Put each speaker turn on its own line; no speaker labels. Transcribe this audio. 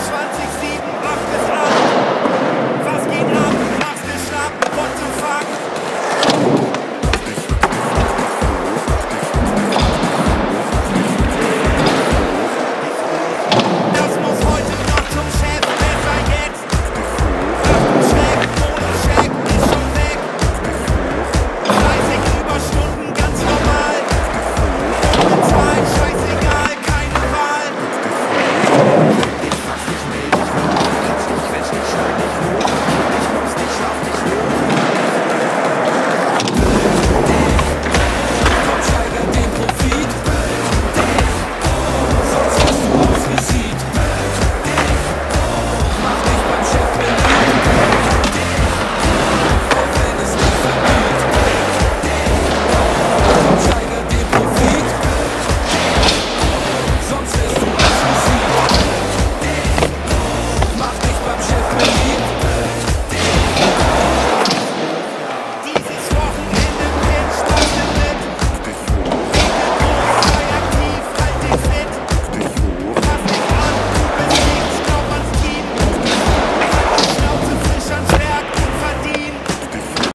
27, 7.